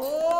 Oh.